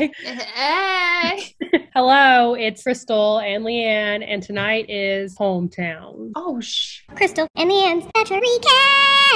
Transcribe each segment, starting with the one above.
Hey. Hey. Hello, it's Crystal and Leigh Ann, and tonight is Hometown. Oh, sh. Crystal and Leigh Ann's Bachelor Recap.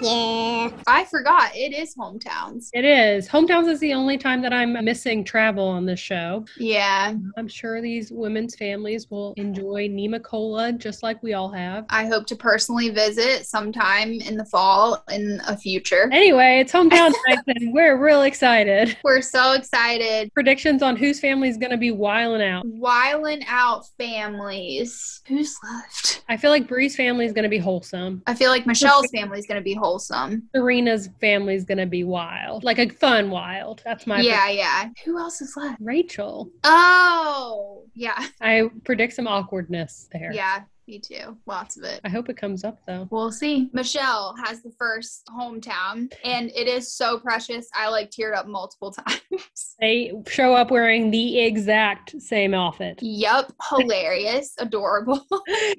Yeah. I forgot. It is hometowns. It is. Hometowns is the only time that I'm missing travel on this show. Yeah. I'm sure these women's families will enjoy Nemacolin just like we all have. I hope to personally visit sometime in the fall in a future. Anyway, it's Hometown night, and we're real excited. We're so excited. Predictions on whose family is going to be wiling out. Wiling out families. Who's left? I feel like Bri's family is going to be wholesome. I feel like Michelle's family is going to be wholesome. Serena's family is going to be wild, like a fun wild. That's my Yeah, yeah. Who else is left? Rachael. Oh, yeah. I predict some awkwardness there. Yeah, me too. Lots of it. I hope it comes up though. We'll see. Michelle has the first hometown, and it is so precious. I like teared up multiple times. They show up wearing the exact same outfit. Yup, hilarious, adorable.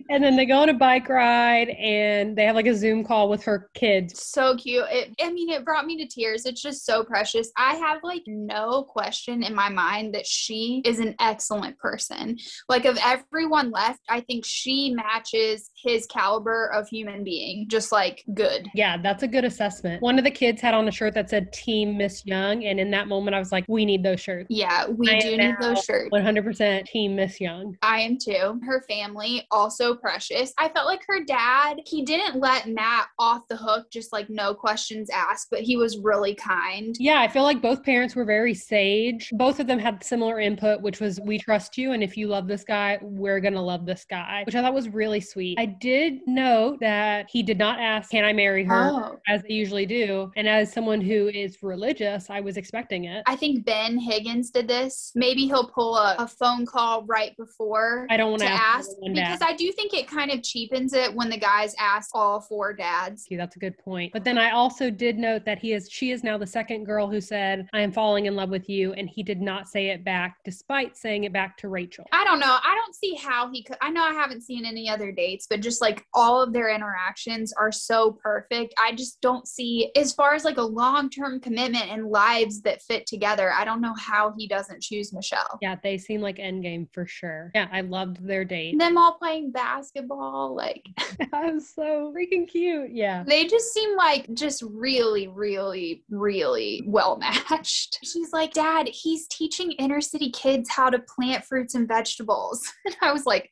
And then they go on a bike ride and they have like a Zoom call with her kids. so cute. It, I mean, it brought me to tears. It's just so precious. I have like no question in my mind that she is an excellent person. Like, of everyone left, I think she matches his caliber of human being, just like good. Yeah, that's a good assessment. One of the kids had on a shirt that said Team Miss Young. And in that moment, I was like, we need those shirts. Yeah, we I do need those shirts. 100% Team Miss Young. I am too. Her family also precious. I felt like her dad, he didn't let Matt off the hook, just like no questions asked, but he was really kind. Yeah, I feel like both parents were very sage. Both of them had similar input, which was we trust you. And if you love this guy, we're going to love this guy, which I thought was really sweet. I did note that he did not ask, Can I marry her? Oh. as they usually do. And as someone who is religious, I was expecting it. I think Ben Higgins did this. Maybe he'll pull a, a phone call right before I don't want to to ask because. I do think it kind of cheapens it when the guys ask all four dads. That's a good point. But then I also did note that he is she is now the second girl who said, I am falling in love with you. And he did not say it back, despite saying it back to Rachael. I don't know. I don't see how he could. I know I haven't seen any other dates, but just like all of their interactions are so perfect. I just don't see, as far as like a long term commitment and lives that fit together, I don't know how he doesn't choose Michelle. Yeah, they seem like endgame for sure. Yeah, I loved their date. Them all playing basketball, like that was so freaking cute. Yeah. they just seem like just really, really, really well matched. She's like, Dad, he's teaching inner city kids how to plant fruits and vegetables. And I was like,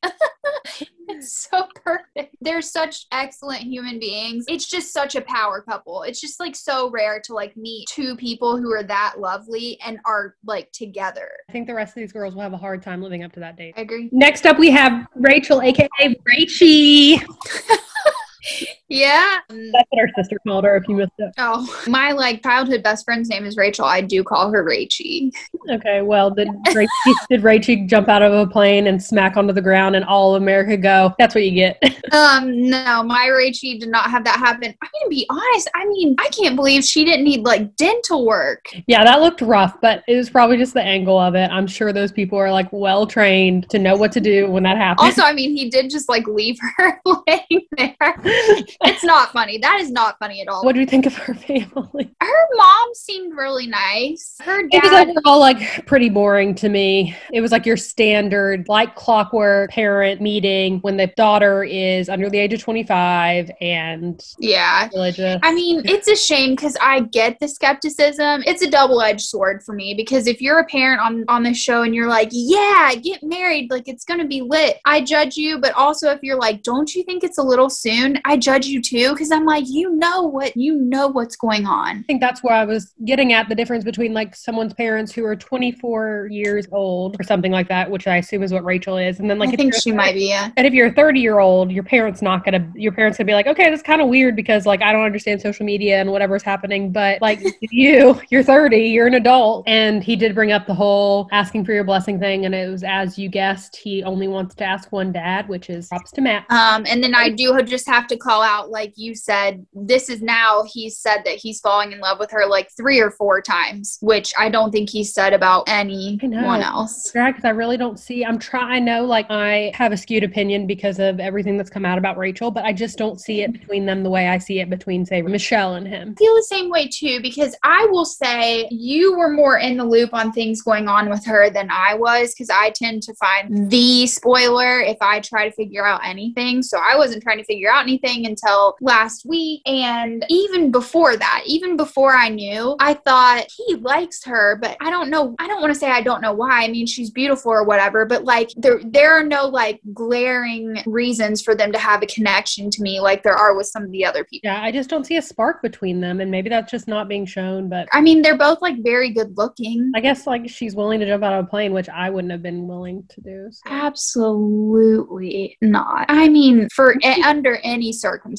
it's so perfect. They're such excellent human beings. It's just such a power couple. It's just like so rare to like meet two people who are that lovely and are like together. I think the rest of these girls will have a hard time living up to that date. I agree. Next up, we have Rachael, aka Rachie. Yeah. That's what our sister called her. If you missed it. Oh, my like childhood best friend's name is Rachel. I do call her Rachie. Okay, well, did Rachie, did Rachie jump out of a plane and smack onto the ground, and all of America go? That's what you get. Um, no, my Rachie did not have that happen. I'm gonna be honest. I mean, I can't believe she didn't need like dental work. yeah, that looked rough, but it was probably just the angle of it. I'm sure those people are like well trained to know what to do when that happens. Also, I mean, he did just like leave her laying there. It's not funny. That is not funny at all. what do you think of her family? Her mom seemed really nice. Her It was dad. overall like pretty boring to me. It was like your standard, like clockwork parent meeting when the daughter is under the age of 25 and Yeah. religious. I mean, it's a shame because I get the skepticism. It's a double edged sword for me because if you're a parent on on this show and you're like, yeah, get married, like it's gonna be lit, I judge you. But also, if you're like, don't you think it's a little soon? I judge you too because I'm like, you know what, you know what's going on. I think that's where I was getting at the difference between like someone's parents who are 24 years old or something like that, which I assume is what Rachael is, and then like I think she might be. Yeah. And if you're a 30 year old, your parents not gonna your parents gonna be like, okay, that's kind of weird because like I don't understand social media and whatever's happening. But like you, you're 30, you're an adult. And he did bring up the whole asking for your blessing thing, and it was as you guessed, he only wants to ask one dad, which is props to Matt. Um, and then I do just have to call out out, like you said, this is now he's said that he's falling in love with her like three or four times, which I don't think he said about anyone else. Yeah, because I really don't see. I'm trying. I know, like I have a skewed opinion because of everything that's come out about Rachael, but I just don't see it between them the way I see it between, say, Michelle and him. I feel the same way too because I will say you were more in the loop on things going on with her than I was because I tend to find the spoiler if I try to figure out anything. So I wasn't trying to figure out anything until last week. And even before that, even before I knew, I thought he likes her, but I don't know. I don't want to say I don't know why. I mean, she's beautiful or whatever, but like there there are no like glaring reasons for them to have a connection to me like there are with some of the other people. Yeah, I just don't see a spark between them, and maybe that's just not being shown. But I mean, they're both like very good looking. I guess like she's willing to jump out of a plane, which I wouldn't have been willing to do. so. Absolutely not. I mean, for under any circumstance.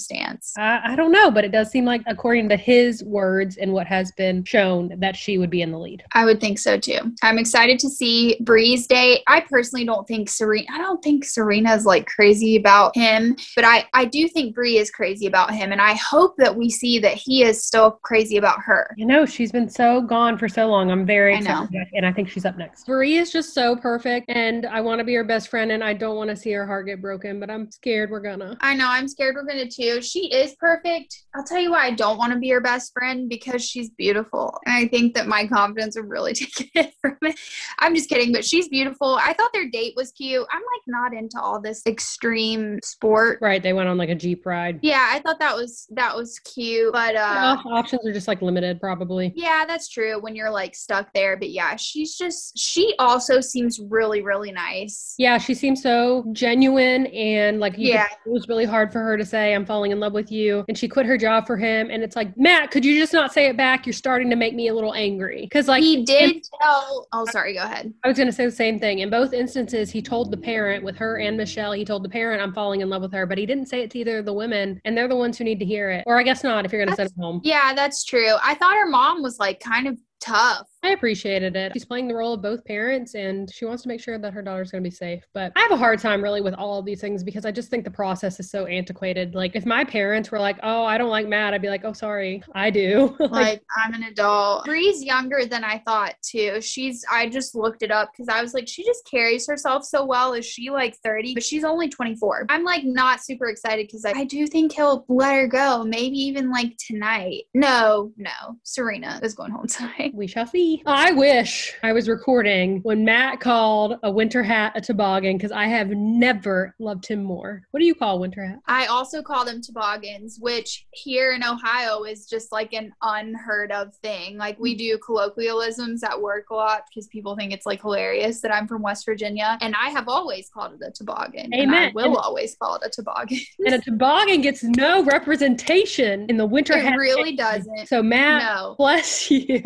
I, I don't know, but it does seem like, according to his words and what has been shown, that she would be in the lead. I would think so too. I'm excited to see Bri's date. I personally don't think Serena. I don't think Serena's like crazy about him, but I I do think Bri is crazy about him, and I hope that we see that he is still crazy about her. You know, she's been so gone for so long. I'm very I know. and I think she's up next. Bri is just so perfect, and I want to be her best friend, and I don't want to see her heart get broken, but I'm scared we're gonna. I know. I'm scared we're gonna too. She is perfect. I'll tell you why I don't want to be her best friend because she's beautiful. And I think that my confidence would really take it from it. I'm just kidding, but she's beautiful. I thought their date was cute. I'm like not into all this extreme sport. Right, they went on like a jeep ride. Yeah, I thought that was that was cute, but uh Well, options are just like limited, probably. yeah, that's true when you're like stuck there. But yeah, she's just she also seems really really nice. Yeah, she seems so genuine and like you could- Yeah. it was really hard for her to say I'm falling in love with you and she quit her job for him and it's like Matt, could you just not say it back? You're starting to make me a little angry. Cuz like he did tell. Oh, sorry. Go ahead. I was going to say the same thing. In both instances, he told the parent with her and Michelle, he told the parent I'm falling in love with her, but he didn't say it to either of the women and they're the ones who need to hear it. Or I guess not if you're going to send it home. Yeah, that's true. I thought her mom was like kind of tough. I appreciated it. She's playing the role of both parents and she wants to make sure that her daughter's going to be safe. But I have a hard time really with all of these things because I just think the process is so antiquated. Like if my parents were like, "Oh, I don't like Matt," I'd be like, "Oh, sorry, I do." like, Like I'm an adult. Bri's younger than I thought too. She's I just looked it up because I was like, she just carries herself so well. Is she like 30? But she's only 24. I'm like not super excited because I, I do think he'll let her go. Maybe even like tonight. No, no. Serena is going home tonight. we shall see. I wish I was recording when Matt called a winter hat a toboggan because I have never loved him more. What do you call a winter hat? I also call them toboggans, which here in Ohio is just like an unheard of thing. Like we do colloquialisms at work a lot because people think it's like hilarious that I'm from West Virginia. And I have always called it a toboggan. And I will And- always call it a toboggan. And a toboggan gets no representation in the winter it hat. It really doesn't. So Matt, No. bless you.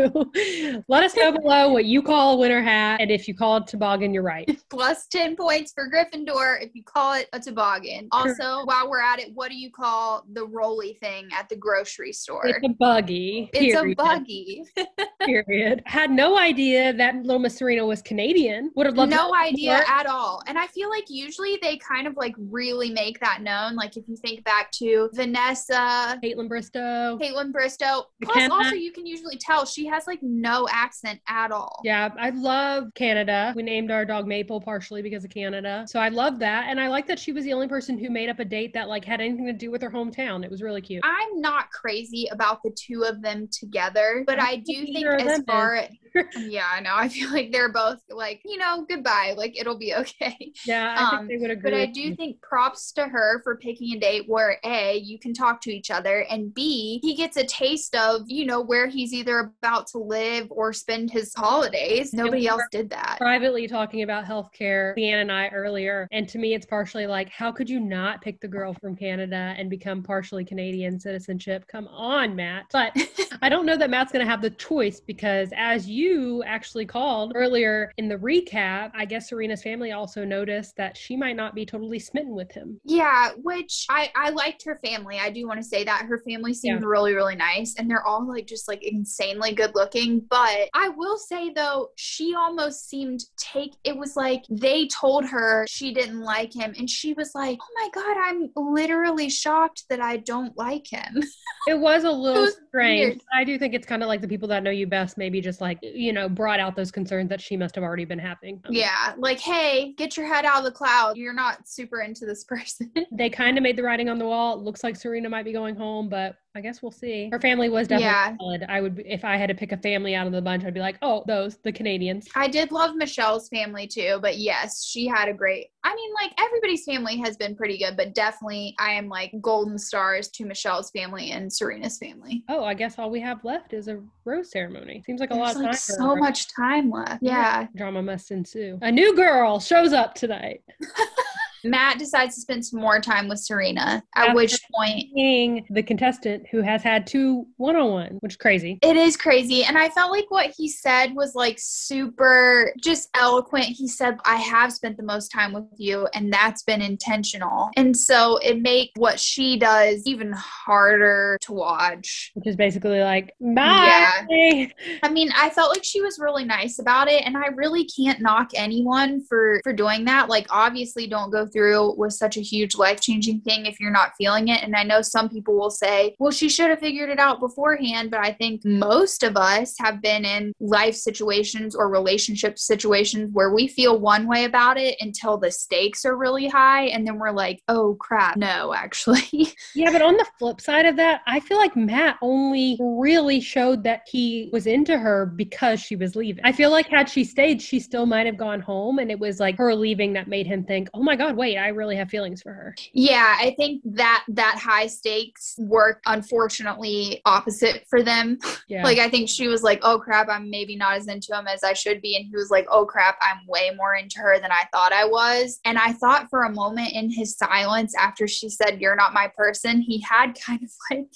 Let us know below what you call a winter hat, and if you call it toboggan, you're right. Plus 10 points for Gryffindor if you call it a toboggan. Also, while we're at it, what do you call the rolly thing at the grocery store? It's a buggy. It's a buggy. Period. Had no idea that little Miss Serena was Canadian. Would have loved no idea at all. And I feel like usually they kind of like really make that known. Like if you think back to Vanessa, Kaitlyn Bristowe. Kaitlyn Bristowe. Plus, Mykenna. also you can usually tell she has like no accent at all. Yeah, I love Canada. We named our dog Maple partially because of Canada. So I love that. And I like that she was the only person who made up a date that like had anything to do with her hometown. It was really cute. I'm not crazy about the two of them together, but I do think as far as yeah, I know. I feel like they're both like, you know, goodbye. Like it'll be okay. Yeah, I Um, think they would agree. But I do you. think props to her for picking a date where A, you can talk to each other, and B, he gets a taste of, you know, where he's either about to live or spend his holidays. Nobody we else did that. privately talking about healthcare, Leigh Ann and I earlier, and to me, it's partially like, how could you not pick the girl from Canada and become partially Canadian citizenship? Come on, Matt. But I don't know that Matt's going to have the choice because, as you actually called earlier in the recap, I guess Serena's family also noticed that she might not be totally smitten with him. Yeah, which I I liked her family. I do want to say that her family seemed Yeah. really really nice and they're all like just like insanely good looking, but I will say though, she almost seemed take it was like they told her she didn't like him and she was like, "Oh my god, I'm literally shocked that I don't like him." It was a little was strange. weird. I do think it's kind of like the people that know you best, maybe just like, you know, brought out those concerns that she must have already been having. Um, yeah, like, "Hey, get your head out of the cloud. You're not super into this person." They kind of made the writing on the wall. It looks like Serena might be going home, but I guess we'll see. Her family was definitely Yeah. solid. I would, if I had to pick a family out of the bunch, I'd be like, oh, those, the Canadians. I did love Michelle's family too, but yes, she had a great. I mean, like everybody's family has been pretty good, but definitely I am like golden stars to Michelle's family and Serena's family. Oh, I guess all we have left is a rose ceremony. Seems like a lot There's of like time. so much time left. Yeah. Drama must ensue. A new girl shows up tonight. Matt decides to spend some more time with Serena, at After- which point Being the contestant who has had two one on one, which is crazy. it is crazy. And I felt like what he said was like super just eloquent. He said, I have spent the most time with you, and that's been intentional. And so it makes what she does even harder to watch. Which is basically like, bye. I mean, I felt like she was really nice about it, and I really can't knock anyone for for doing that. Like, obviously, don't go through with such a huge life changing thing if you're not feeling it. And I know some people will say, "Well, she should have figured it out beforehand," but I think most of us have been in life situations or relationship situations where we feel one way about it until the stakes are really high, and then we're like, "Oh crap, no, actually." Yeah, but on the flip side of that, I feel like Matt only really showed that he was into her because she was leaving. I feel like had she stayed, she still might have gone home, and it was like her leaving that made him think, "Oh my God, wait, I really have feelings for her." Yeah, I think that that high stakes work unfortunately opposite for them. Yeah, Like I think she was like, "Oh crap, I'm maybe not as into him as I should be," and he was like, "Oh crap, I'm way more into her than I thought I was." And I thought for a moment in his silence after she said, "You're not my person," he had kind of like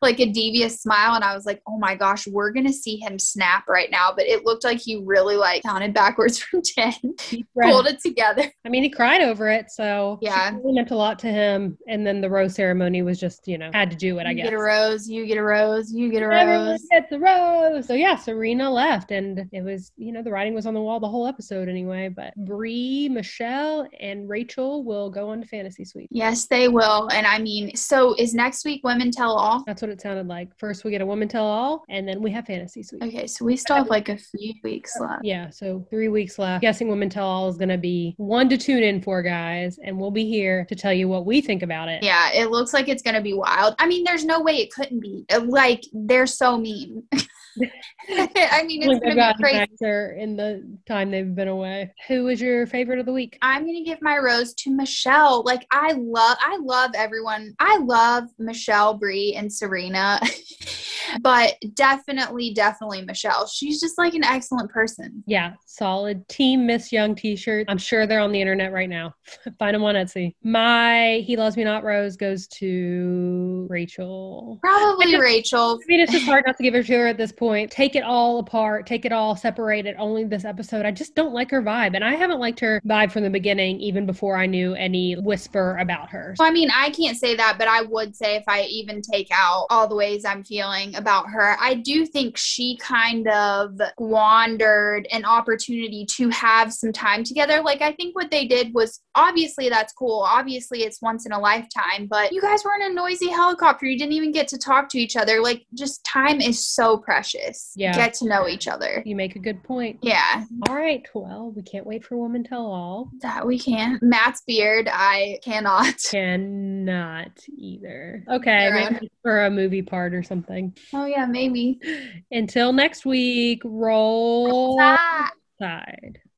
like a devious smile, and I was like, "Oh my gosh, we're gonna see him snap right now." But it looked like he really like counted backwards from ten, Deep breath. pulled it together. I mean, he cried over it, so she Yeah. really meant a lot to him. And then the rose ceremony was just, you know, had to do it. I guess. get a rose, you get a rose, you get a Everyone rose. gets a rose. So yeah, Serena left, and it was, you know, the writing was on the wall the whole episode anyway. But Bri, Michelle, and Rachael will go on to Fantasy Suite. Yes, they will. And I mean, so is next week Women Tell All? That's what it sounded like. First, we get a woman tell all, and then we have Fantasy Suite. Okay, so we still have like a few weeks left. Yeah, so three weeks left. Guessing Women Tell All is going to be one to tune in for, guys, and we'll be here to tell you what we think about it. Yeah, it looks like it's going to be wild. I mean, there's no way it couldn't be. Like, they're so mean. I mean, it's going to be crazy. in the time they've been away. Who was your favorite of the week? I'm gonna give my rose to Michelle. Like I love, I love everyone. I love Michelle, Bri, and Serena, but definitely, definitely Michelle. She's just like an excellent person. Yeah, solid Team Miss Young t-shirt. I'm sure they're on the internet right now. Find them on Etsy. My He Loves Me Not Rose goes to Rachael. Probably I Rachael. I mean, it's just hard not to give it to her at this point. Take it all apart, take it all, separate it. Only this episode. I just don't like her vibe. And I haven't liked her vibe from the beginning, even before I knew any whisper about her. Well, I mean, I can't say that, but I would say if I even take out all the ways I'm feeling about her, I do think she kind of squandered an opportunity to have some time together. Like, I think what they did was obviously that's cool. Obviously, it's once in a lifetime, but you guys were in a noisy helicopter. You didn't even get to talk to each other. Like, just time is so precious. Yeah. Get to know each other. You make a good point. Yeah, All right. Well, we can't wait for Woman Tell All. that we can. Matt's beard, I cannot. Cannot either. Okay, maybe for a movie part or something. Oh, yeah, maybe. Until next week, roll Ah. Tide.